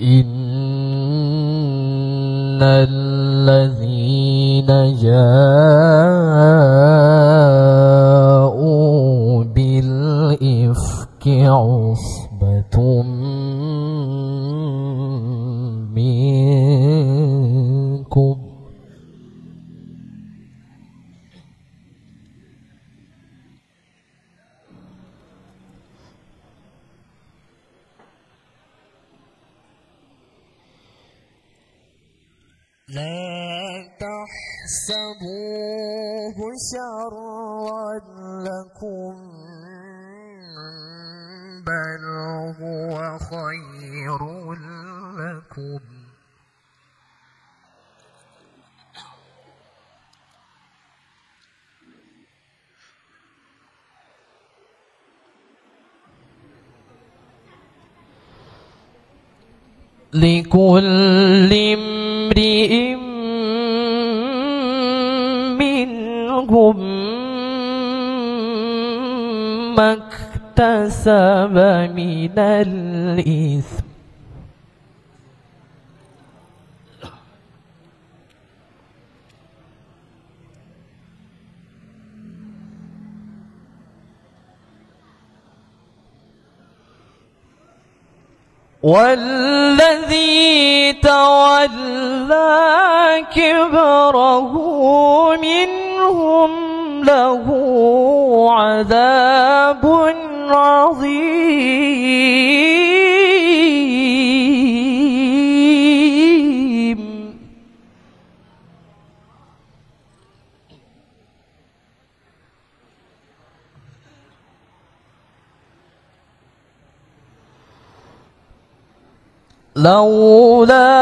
إن الذين جاءوا لا تحسبوه شرا لكم بل هو خير لكم. لكل امرئ منهم ما اكتسب من الإثم. والذي تولى كبره منهم له عذاب لولا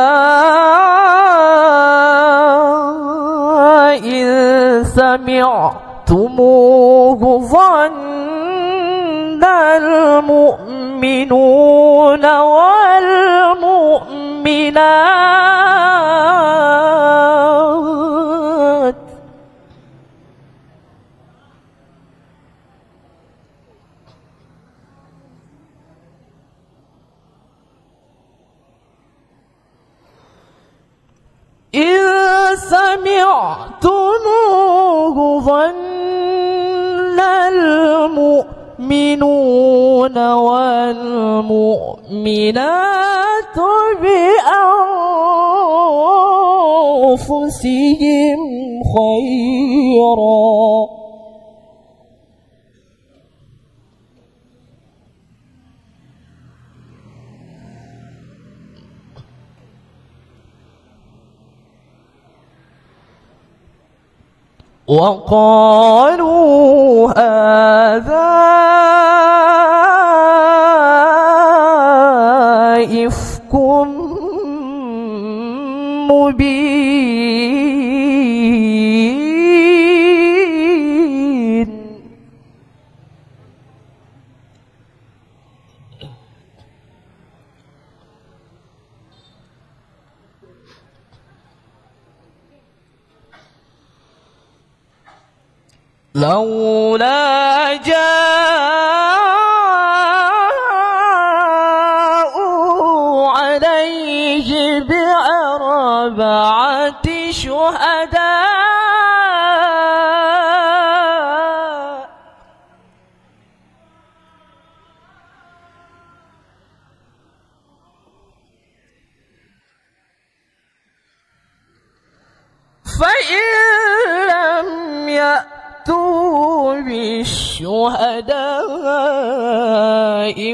إذ سمعتموه ظن المؤمنون والمؤمنات سمعتموه ظن المؤمنون والمؤمنات بأنفسهم خيرا. وقالوا هذا إفك مبين. لولا جاءوا عليه بأربعة شهداء. فإن لم يأتوا بالشهداء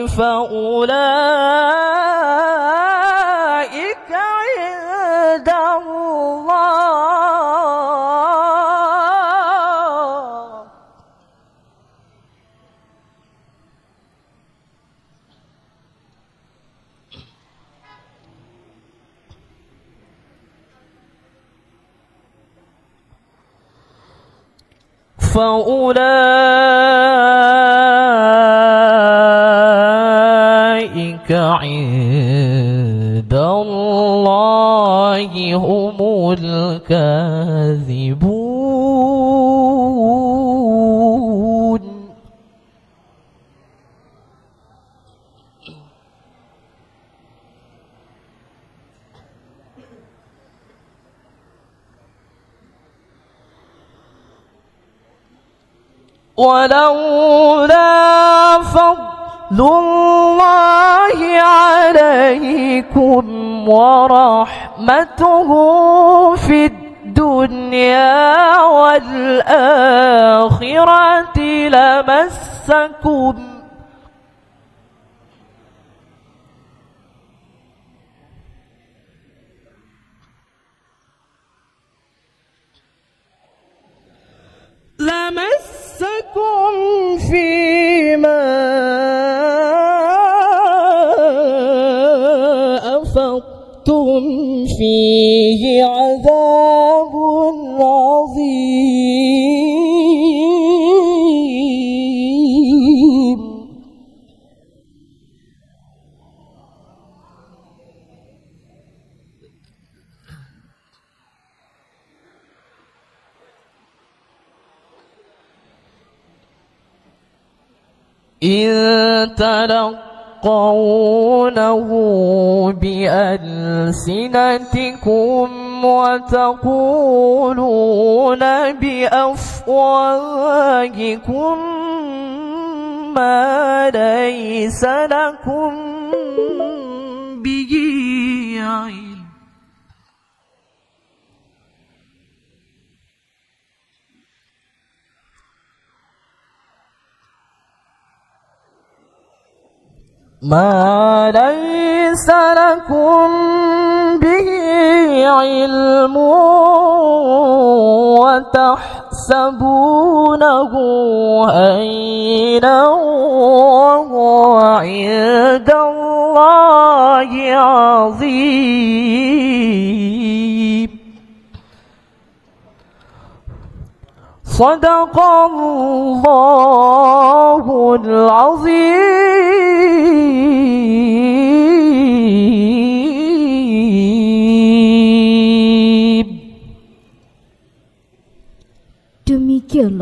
فأولئك فأولئك عند الله هم الكاذبون ولولا فضل الله عليكم ورحمته في الدنيا والآخرة لمسكم إن تلقونه بألسنتكم وتقولون بأفواهكم ما ليس لكم به علم. ما ليس لكم به علم وتحسبونه هينا وهو عند الله عظيم. صدق الله العظيم. Demikianlah.